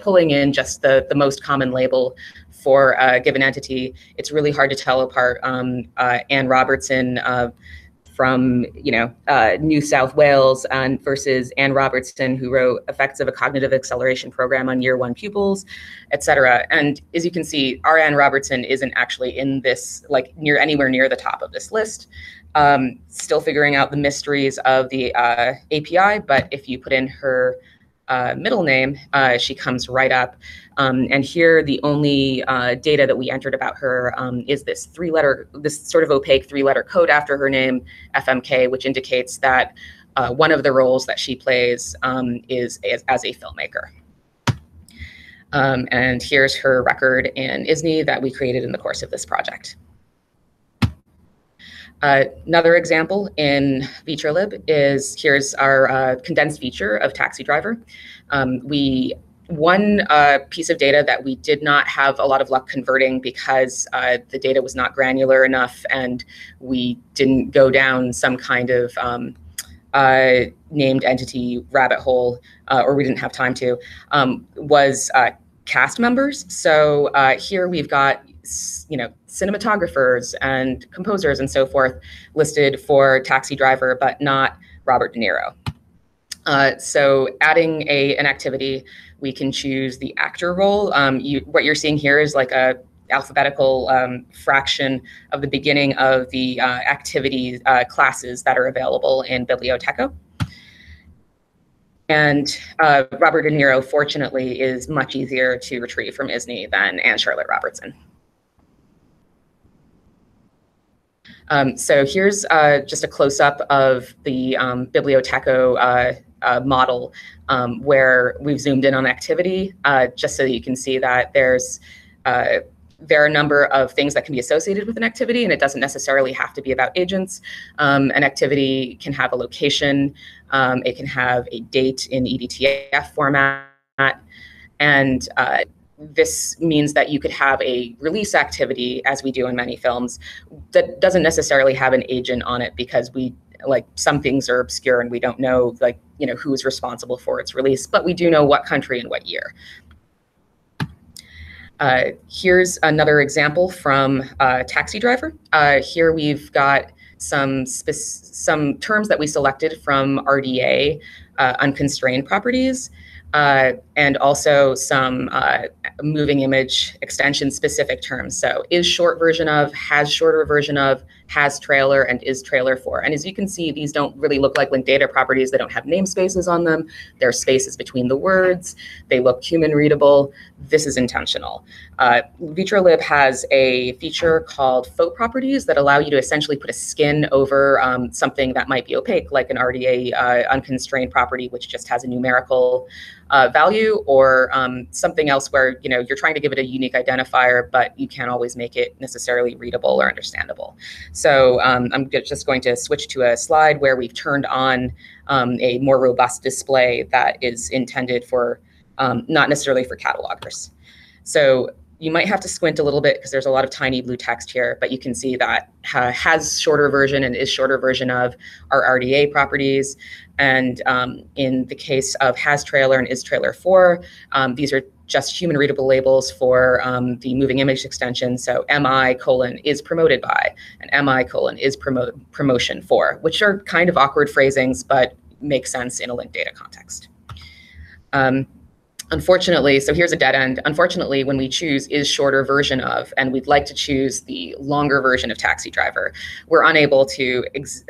pulling in just the, the most common label for a given entity, it's really hard to tell apart um, uh, Anne Robertson uh, from you know uh, New South Wales versus Anne Robertson, who wrote Effects of a Cognitive Acceleration Program on Year One Pupils, et cetera. And as you can see, our Anne Robertson isn't actually in this like near anywhere near the top of this list. Um, still figuring out the mysteries of the uh, API, but if you put in her uh, middle name, uh, she comes right up. Um, and here, the only uh, data that we entered about her um, is this three-letter, this sort of opaque three-letter code after her name, FMK, which indicates that uh, one of the roles that she plays um, is as, as, a filmmaker. Um, and here's her record in ISNI that we created in the course of this project. Uh, another example in VitroLib is here's our uh, condensed feature of Taxi Driver. Um, we one uh, piece of data that we did not have a lot of luck converting because uh, the data was not granular enough and we didn't go down some kind of um, uh, named entity rabbit hole, uh, or we didn't have time to, um, was cast members. So here we've got, you know, cinematographers and composers and so forth listed for Taxi Driver, but not Robert De Niro. Uh, so adding a an activity, we can choose the actor role. Um, you, what you're seeing here is like a alphabetical um, fraction of the beginning of the uh, activity uh, classes that are available in Bibliotek-o. And uh, Robert De Niro, fortunately, is much easier to retrieve from ISNI than Anne Charlotte Robertson. Um, so here's uh, just a close-up of the um, Bibliotek-o uh, uh, model um, where we've zoomed in on activity, uh, just so that you can see that there's uh, there are a number of things that can be associated with an activity, and it doesn't necessarily have to be about agents. Um, an activity can have a location, um, it can have a date in EDTF format, and uh, this means that you could have a release activity, as we do in many films, that doesn't necessarily have an agent on it because we like some things are obscure and we don't know like you know who's responsible for its release, but we do know what country and what year. Uh, here's another example from uh, Taxi Driver. Uh, here we've got some some terms that we selected from RDA uh, unconstrained properties uh, and also some uh, moving image extension specific terms. So is short version of, has shorter version of, has trailer, and is trailer for. And as you can see, these don't really look like linked data properties. They don't have namespaces on them. There are spaces between the words. They look human readable. This is intentional. Uh, VitroLib has a feature called faux properties that allow you to essentially put a skin over um, something that might be opaque, like an RDA uh, unconstrained property, which just has a numerical uh, value or um, something else where you know you're trying to give it a unique identifier, but you can't always make it necessarily readable or understandable. So um, I'm just going to switch to a slide where we've turned on um, a more robust display that is intended for um, not necessarily for catalogers. So you might have to squint a little bit because there's a lot of tiny blue text here, but you can see that uh, has shorter version and is shorter version of our RDA properties. And um, in the case of has trailer and is trailer for, um, these are just human readable labels for um, the moving image extension. So MI colon is promoted by and MI colon is promote promotion for, which are kind of awkward phrasings, but make sense in a linked data context. Um, Unfortunately, so here's a dead end. Unfortunately, when we choose is shorter version of, and we'd like to choose the longer version of taxi driver, we're unable to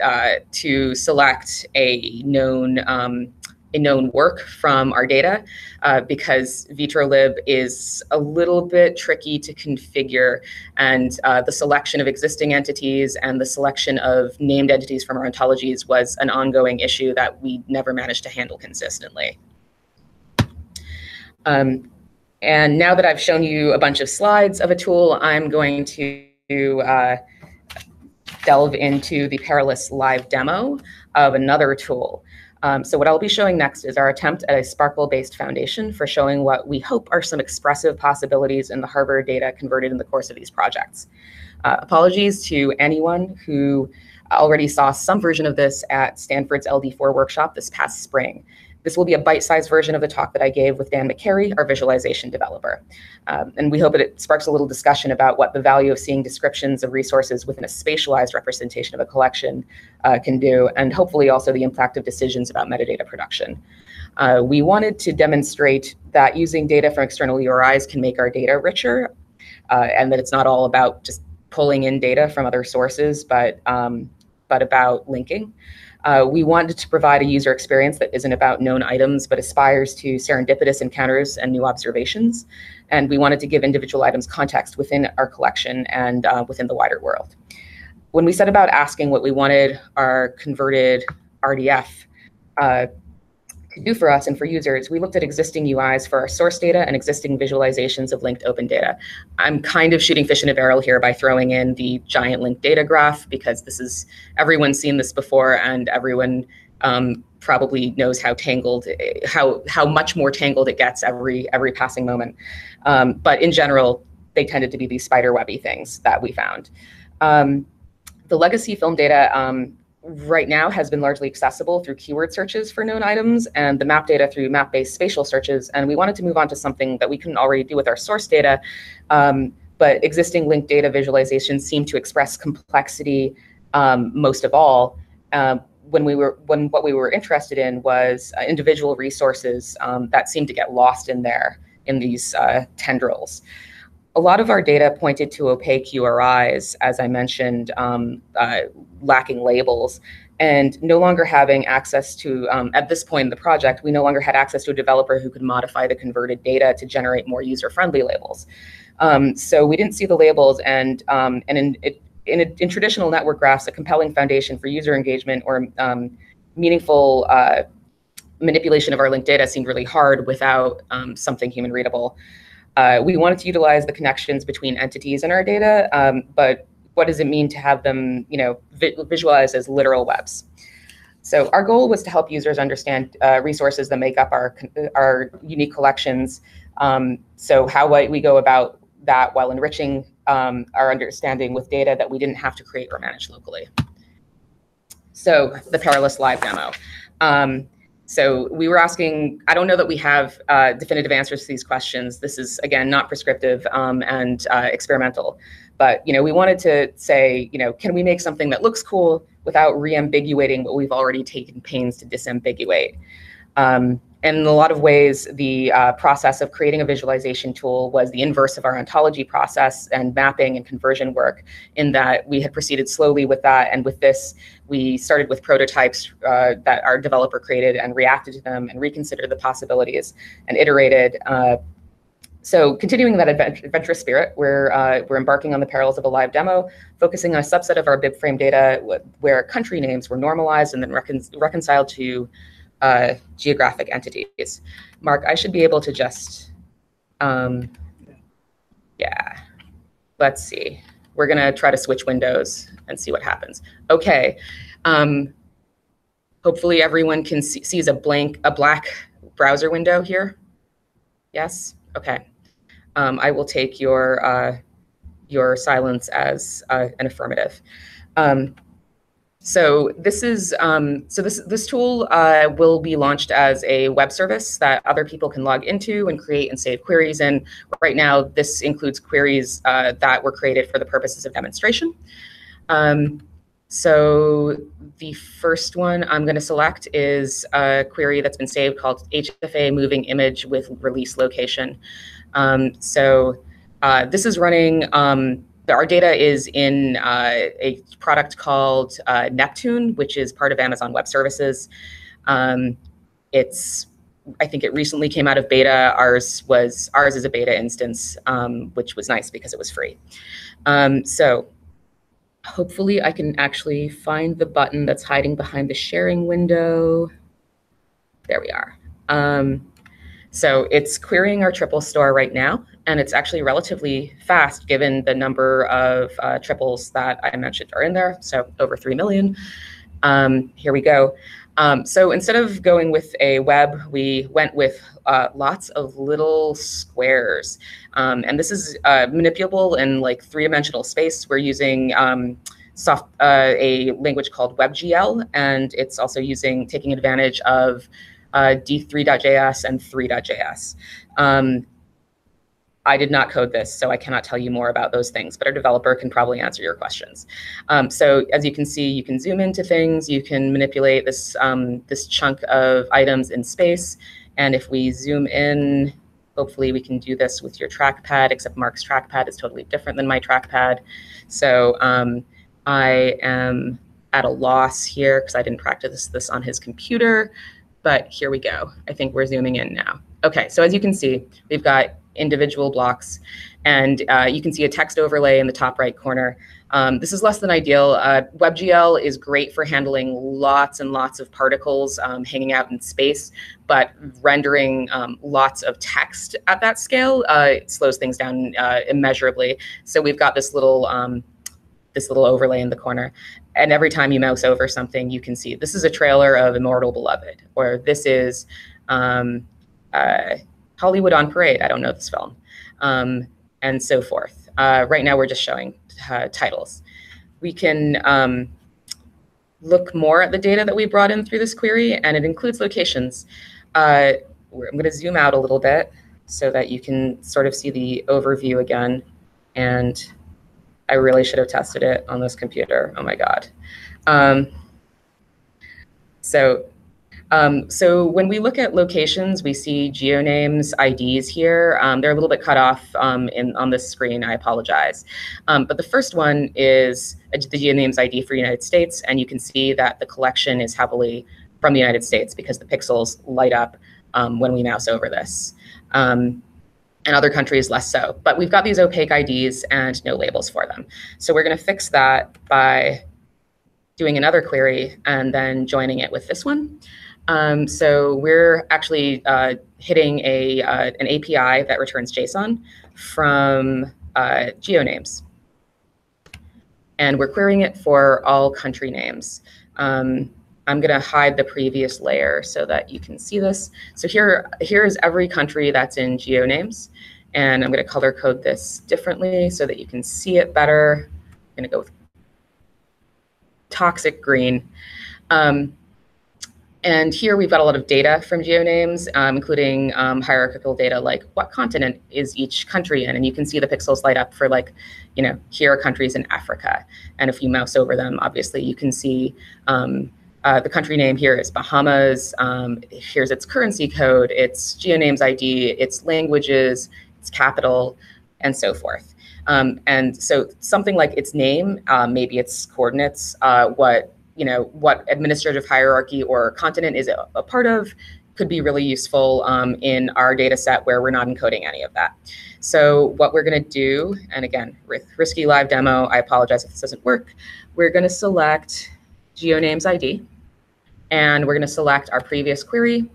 uh, to select a known um, a known work from our data uh, because VitroLib is a little bit tricky to configure and uh, the selection of existing entities and the selection of named entities from our ontologies was an ongoing issue that we never managed to handle consistently. Um, and now that I've shown you a bunch of slides of a tool, I'm going to uh, delve into the Perilous live demo of another tool. Um, so what I'll be showing next is our attempt at a SPARQL-based foundation for showing what we hope are some expressive possibilities in the Harvard data converted in the course of these projects. Uh, apologies to anyone who already saw some version of this at Stanford's LD4 workshop this past spring. This will be a bite-sized version of the talk that I gave with Dan McCary, our visualization developer. Um, and we hope that it sparks a little discussion about what the value of seeing descriptions of resources within a spatialized representation of a collection uh, can do, and hopefully also the impact of decisions about metadata production. Uh, we wanted to demonstrate that using data from external URIs can make our data richer, uh, and that it's not all about just pulling in data from other sources, but um, but about linking. Uh, we wanted to provide a user experience that isn't about known items, but aspires to serendipitous encounters and new observations. And we wanted to give individual items context within our collection and uh, within the wider world. When we set about asking what we wanted our converted RDF uh, do for us and for users, we looked at existing UIs for our source data and existing visualizations of linked open data. I'm kind of shooting fish in a barrel here by throwing in the giant linked data graph because this is everyone's seen this before and everyone um, probably knows how tangled, how how much more tangled it gets every every passing moment. Um, but in general, they tended to be these spider webby things that we found. Um, the legacy film data um, right now has been largely accessible through keyword searches for known items and the map data through map-based spatial searches. And we wanted to move on to something that we couldn't already do with our source data, um, but existing linked data visualizations seem to express complexity um, most of all. Um, when we were when what we were interested in was uh, individual resources um, that seemed to get lost in there in these uh, tendrils a lot of our data pointed to opaque URIs, as I mentioned, um, uh, lacking labels, and no longer having access to, um, at this point in the project, we no longer had access to a developer who could modify the converted data to generate more user-friendly labels. Um, so we didn't see the labels, and, um, and in, it, in, a, in, traditional network graphs, a compelling foundation for user engagement or um, meaningful uh, manipulation of our linked data seemed really hard without um, something human readable. Uh, we wanted to utilize the connections between entities in our data, um, but what does it mean to have them, you know, vi visualized as literal webs? So our goal was to help users understand uh, resources that make up our our unique collections. Um, so how we go about that while enriching um, our understanding with data that we didn't have to create or manage locally. So the Perilous Live demo. Um, so we were asking, I don't know that we have uh, definitive answers to these questions. This is, again, not prescriptive um, and uh, experimental. But, you know, we wanted to say, you know, can we make something that looks cool without re-ambiguating what we've already taken pains to disambiguate? Um, in a lot of ways, the uh, process of creating a visualization tool was the inverse of our ontology process and mapping and conversion work, in that we had proceeded slowly with that. And with this, we started with prototypes uh, that our developer created and reacted to them and reconsidered the possibilities and iterated. Uh, so continuing that adventurous spirit, we're, uh, we're embarking on the perils of a live demo, focusing on a subset of our BibFrame data where country names were normalized and then recon reconciled to uh, geographic entities. Marc, I should be able to just, um, yeah, let's see. We're gonna try to switch windows and see what happens. Okay, um, hopefully everyone can see, sees a blank, a black browser window here. Yes, okay. Um, I will take your, uh, your silence as uh, an affirmative. Um, so this is um, so this this tool uh, will be launched as a web service that other people can log into and create and save queries. And right now, this includes queries uh, that were created for the purposes of demonstration. Um, so the first one I'm going to select is a query that's been saved called HFA moving image with release location. Um, so uh, this is running um, our data is in uh, a product called uh, Neptune, which is part of Amazon Web Services. Um, it's, I think it recently came out of beta. Ours was ours is a beta instance, um, which was nice because it was free. Um, so hopefully I can actually find the button that's hiding behind the sharing window. There we are. Um, so it's querying our triple store right now, and it's actually relatively fast given the number of uh, triples that I mentioned are in there, so over 3 million. Um, here we go. Um, so instead of going with a web, we went with uh, lots of little squares. Um, and this is uh, manipulable in like three-dimensional space. We're using um, soft, uh, a language called WebGL, and it's also using taking advantage of uh, D3.js and 3.js. I did not code this, so I cannot tell you more about those things, but our developer can probably answer your questions. Um, so as you can see, you can zoom into things, you can manipulate this, um, this chunk of items in space. And if we zoom in, hopefully we can do this with your trackpad, except Marc's trackpad is totally different than my trackpad. So um, I am at a loss here because I didn't practice this on his computer but here we go. I think we're zooming in now. Okay, so as you can see, we've got individual blocks and uh, you can see a text overlay in the top right corner. Um, this is less than ideal. Uh, WebGL is great for handling lots and lots of particles um, hanging out in space, but rendering um, lots of text at that scale uh, slows things down uh, immeasurably. So we've got this little um, this little overlay in the corner. And every time you mouse over something, you can see this is a trailer of Immortal Beloved, or this is um, uh, Hollywood on Parade. I don't know this film, um, and so forth. Uh, right now, we're just showing uh, titles. We can um, look more at the data that we brought in through this query, and it includes locations. Uh, I'm going to zoom out a little bit so that you can sort of see the overview again. And I really should have tested it on this computer. Oh my God. Um, so, um, so when we look at locations, we see geonames IDs here. Um, they're a little bit cut off um, in, on this screen. I apologize. Um, but the first one is the geonames ID for the United States. And you can see that the collection is heavily from the United States because the pixels light up um, when we mouse over this. Um, and other countries less so. But we've got these opaque IDs and no labels for them. So we're going to fix that by doing another query and then joining it with this one. Um, so we're actually uh, hitting a, uh, an API that returns JSON from uh, geonames. And we're querying it for all country names. Um, I'm going to hide the previous layer so that you can see this. So here, here is every country that's in GeoNames. And I'm going to color code this differently so that you can see it better. I'm going to go with toxic green. Um, and here we've got a lot of data from GeoNames, um, including um, hierarchical data like what continent is each country in. And you can see the pixels light up for like, you know, here are countries in Africa. And if you mouse over them, obviously you can see um, uh, the country name here is Bahamas. Um, here's its currency code, its geonames ID, its languages, its capital, and so forth. Um, and so something like its name, uh, maybe its coordinates, uh, what you know, what administrative hierarchy or continent is a, part of, could be really useful um, in our data set where we're not encoding any of that. So what we're going to do, and again, with risky live demo, I apologize if this doesn't work. We're going to select geonames ID. And we're going to select our previous query.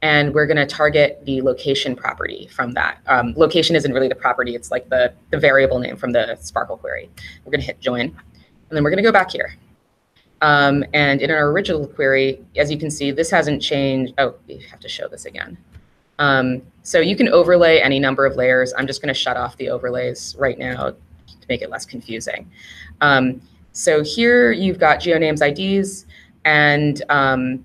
And we're going to target the location property from that. Um, location isn't really the property. It's like the, the variable name from the SPARQL query. We're going to hit join. And then we're going to go back here. Um, and in our original query, as you can see, this hasn't changed. Oh, we have to show this again. Um, so you can overlay any number of layers. I'm just going to shut off the overlays right now to make it less confusing. Um, so here you've got GeoNames IDs, and um,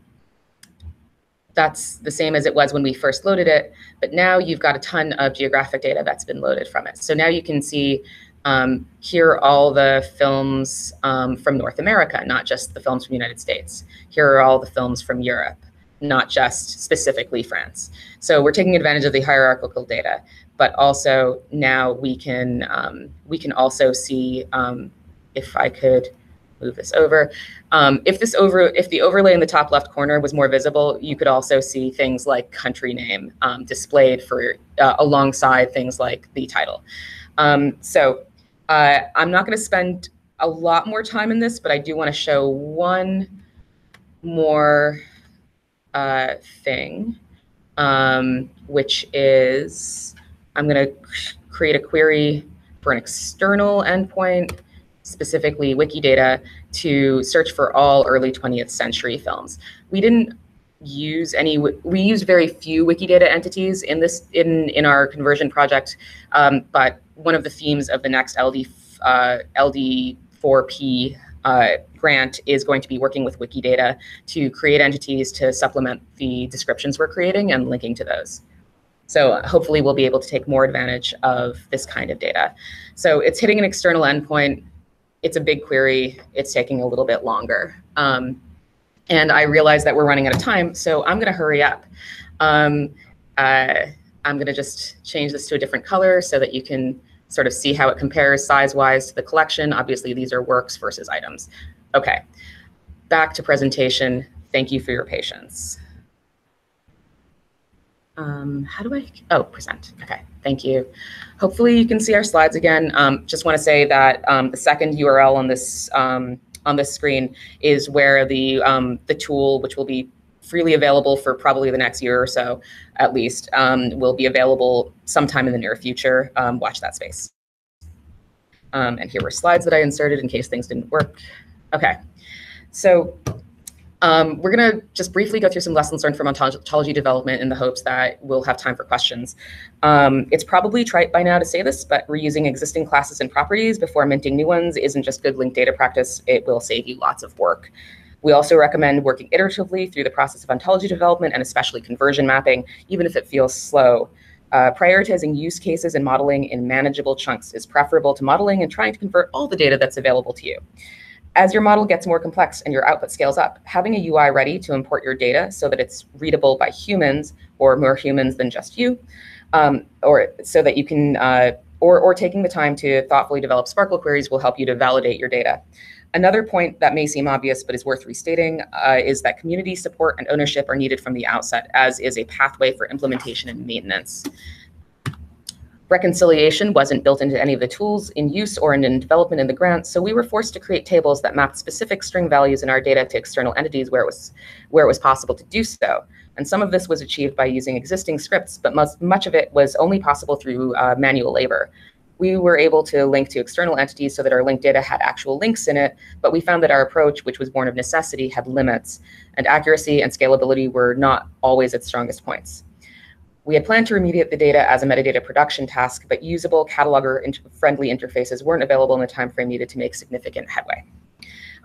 that's the same as it was when we first loaded it. But now you've got a ton of geographic data that's been loaded from it. So now you can see um, here are all the films um, from North America, not just the films from the United States. Here are all the films from Europe, not just specifically France. So we're taking advantage of the hierarchical data, but also now we can um, we can also see um, if I could move this over. Um, if this over, if the overlay in the top left corner was more visible, you could also see things like country name um, displayed for uh, alongside things like the title. So uh, I'm not going to spend a lot more time in this, but I do want to show one more uh, thing, um, which is I'm going to create a query for an external endpoint specifically Wikidata, to search for all early 20th century films. We didn't use any, we used very few Wikidata entities in this, in, in our conversion project, um, but one of the themes of the next LD, uh, LD4P uh, grant is going to be working with Wikidata to create entities to supplement the descriptions we're creating and linking to those. So hopefully we'll be able to take more advantage of this kind of data. So it's hitting an external endpoint it's a big query. It's taking a little bit longer. Um, and I realize that we're running out of time, so I'm going to hurry up. Um, uh, I'm going to just change this to a different color so that you can sort of see how it compares size-wise to the collection. Obviously, these are works versus items. Okay, back to presentation. Thank you for your patience. Um, how do I, oh, present. Okay, thank you. Hopefully you can see our slides again. Um, just want to say that um, the second URL on this um, on this screen is where the um, the tool, which will be freely available for probably the next year or so, at least, um, will be available sometime in the near future. watch that space. Um, and here were slides that I inserted in case things didn't work. Okay, so um, we're going to just briefly go through some lessons learned from ontology development in the hopes that we'll have time for questions. Um, it's probably trite by now to say this, but reusing existing classes and properties before minting new ones isn't just good linked data practice. It will save you lots of work. We also recommend working iteratively through the process of ontology development and especially conversion mapping, even if it feels slow. Uh, prioritizing use cases and modeling in manageable chunks is preferable to modeling and trying to convert all the data that's available to you. As your model gets more complex and your output scales up, having a UI ready to import your data so that it's readable by humans or more humans than just you, um, or so that you can, uh, or, or taking the time to thoughtfully develop SPARQL queries will help you to validate your data. Another point that may seem obvious but is worth restating uh, is that community support and ownership are needed from the outset, as is a pathway for implementation and maintenance. Reconciliation wasn't built into any of the tools in use or in development in the grant, so we were forced to create tables that mapped specific string values in our data to external entities where it was, where it was possible to do so. And some of this was achieved by using existing scripts, but much of it was only possible through uh, manual labor we were able to link to external entities so that our linked data had actual links in it, but we found that our approach, which was born of necessity, had limits, and accuracy and scalability were not always its strongest points. We had planned to remediate the data as a metadata production task, but usable cataloger-friendly interfaces weren't available in the time frame needed to make significant headway.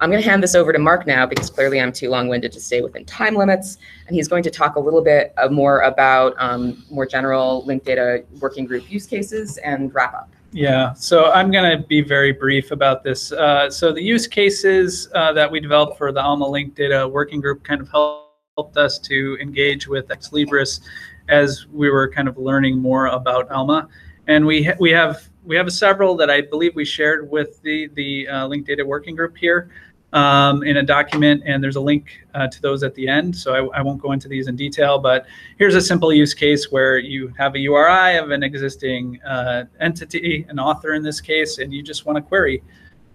I'm going to hand this over to Marc now because clearly I'm too long-winded to stay within time limits, and he's going to talk a little bit uh, more about um, more general linked data working group use cases and wrap up. Yeah, so I'm going to be very brief about this. Uh, so the use cases uh, that we developed for the Alma Linked Data Working Group kind of helped us to engage with Ex Libris as we were kind of learning more about Alma. And we, ha we have we have several that I believe we shared with the, the uh, Link Data Working Group here um, in a document, and there's a link uh, to those at the end. So I, I, won't go into these in detail, but here's a simple use case where you have a URI of an existing uh, entity, an author in this case, and you just want to query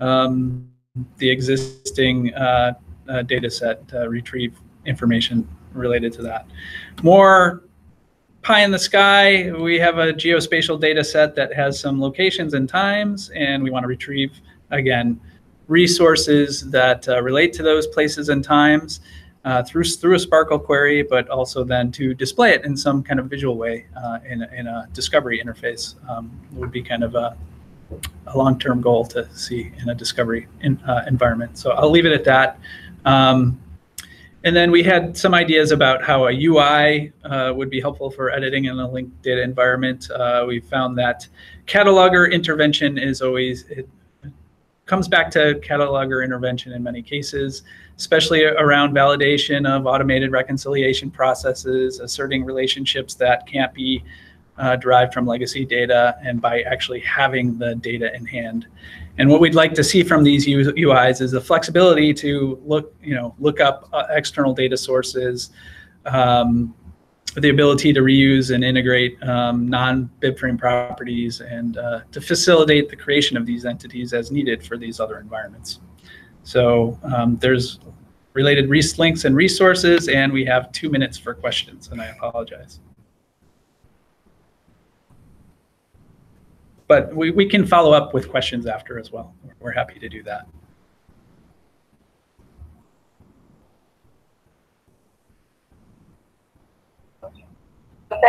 um, the existing uh, uh data set, retrieve information related to that. More pie in the sky, we have a geospatial data set that has some locations and times, and we want to retrieve, again, resources that uh, relate to those places and times uh, through through a SPARQL query, but also then to display it in some kind of visual way uh, in, in a discovery interface um, would be kind of a, a long-term goal to see in a discovery in, uh, environment. So I'll leave it at that. Um, and then we had some ideas about how a UI uh, would be helpful for editing in a linked data environment. Uh, we found that cataloger intervention is always, it, comes back to cataloger intervention in many cases, especially around validation of automated reconciliation processes, asserting relationships that can't be uh, derived from legacy data, and by actually having the data in hand. And what we'd like to see from these UIs is the flexibility to look, you know, look up uh, external data sources, um, the ability to reuse and integrate um, non-BibFrame properties and uh, to facilitate the creation of these entities as needed for these other environments. So um, there's related links and resources, and we have two minutes for questions, and I apologize. But we, we can follow up with questions after as well. We're happy to do that.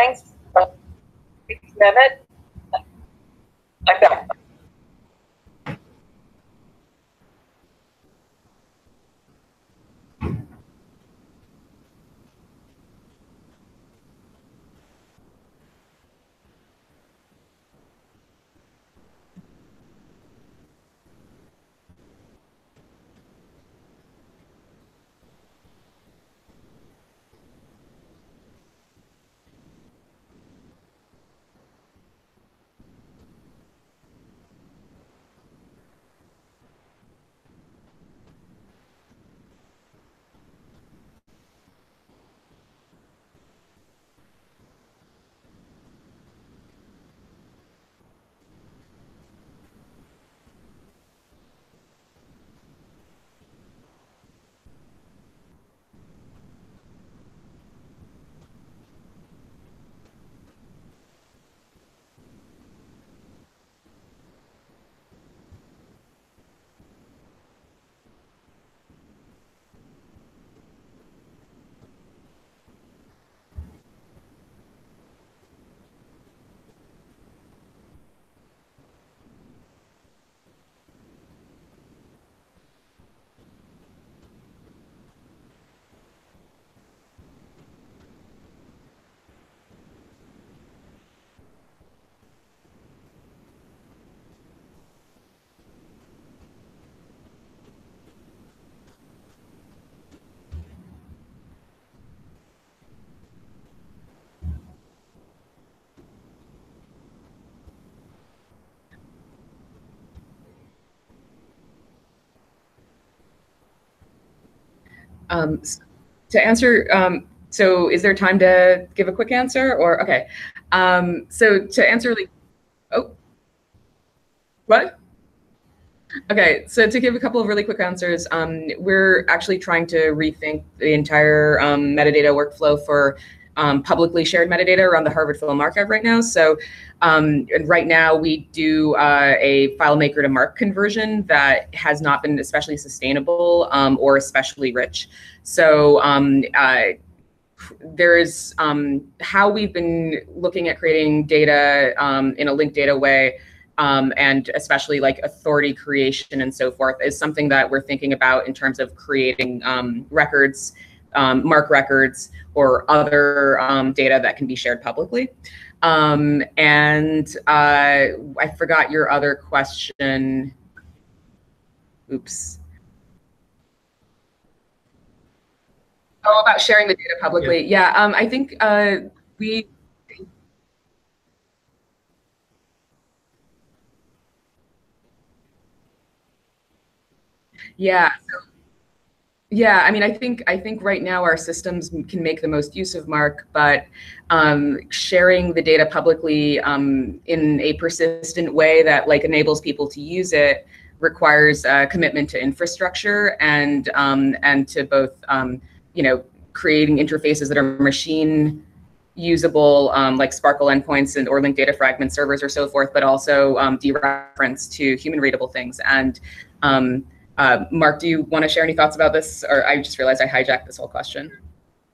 Thanks. Mehmet. Um, to answer, um, so is there time to give a quick answer or, okay. Um, so to answer like, oh, what? Okay, so to give a couple of really quick answers, um, we're actually trying to rethink the entire um, metadata workflow for um, publicly shared metadata around the Harvard Film Archive right now. So um, right now we do uh, a FileMaker to MARC conversion that has not been especially sustainable um, or especially rich. So um, uh, there is um, how we've been looking at creating data um, in a linked data way um, and especially like authority creation and so forth is something that we're thinking about in terms of creating um, records, um, MARC records, or other um, data that can be shared publicly. Um, and uh, I forgot your other question. Oops. Oh, about sharing the data publicly. Yeah, yeah um, I think uh, we Yeah. So, yeah, I mean, I think I think right now our systems can make the most use of MARC, but um, sharing the data publicly um, in a persistent way that like enables people to use it requires a commitment to infrastructure and um, and to both um, you know creating interfaces that are machine usable um, like SPARQL endpoints and or linked data fragment servers or so forth, but also um, dereference to human readable things. And um, Marc, do you want to share any thoughts about this? Or I just realized I hijacked this whole question.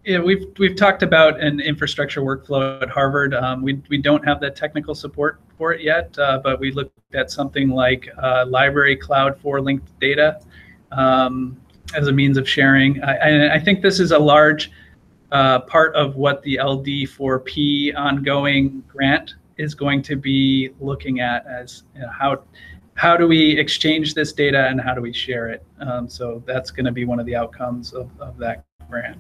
Yeah, we've we've talked about an infrastructure workflow at Harvard. Um, we we don't have the technical support for it yet, uh, but we looked at something like uh, LibraryCloud for linked data um, as a means of sharing. I, and I think this is a large uh, part of what the LD4P ongoing grant is going to be looking at as you know, how how do we exchange this data and how do we share it? Um, so that's going to be one of the outcomes of, of that grant.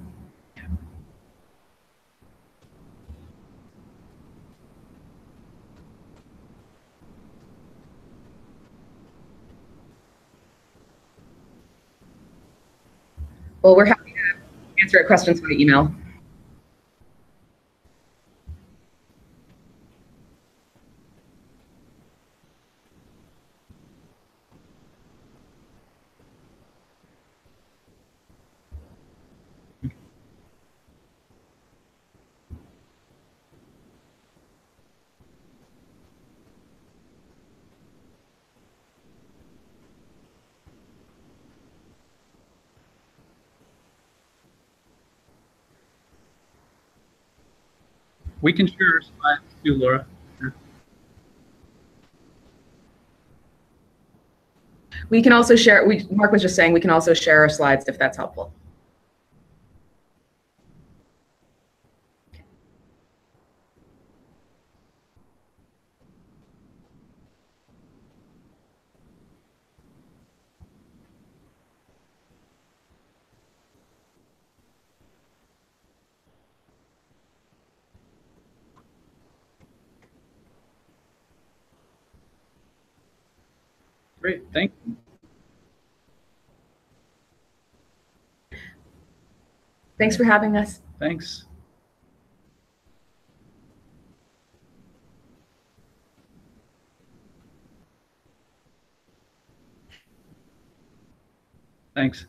Well, we're happy to answer questions by email. We can share our slides too, Laura. We can also share, we, Marc was just saying, we can also share our slides if that's helpful. Great, thank you. Thanks for having us. Thanks. Thanks.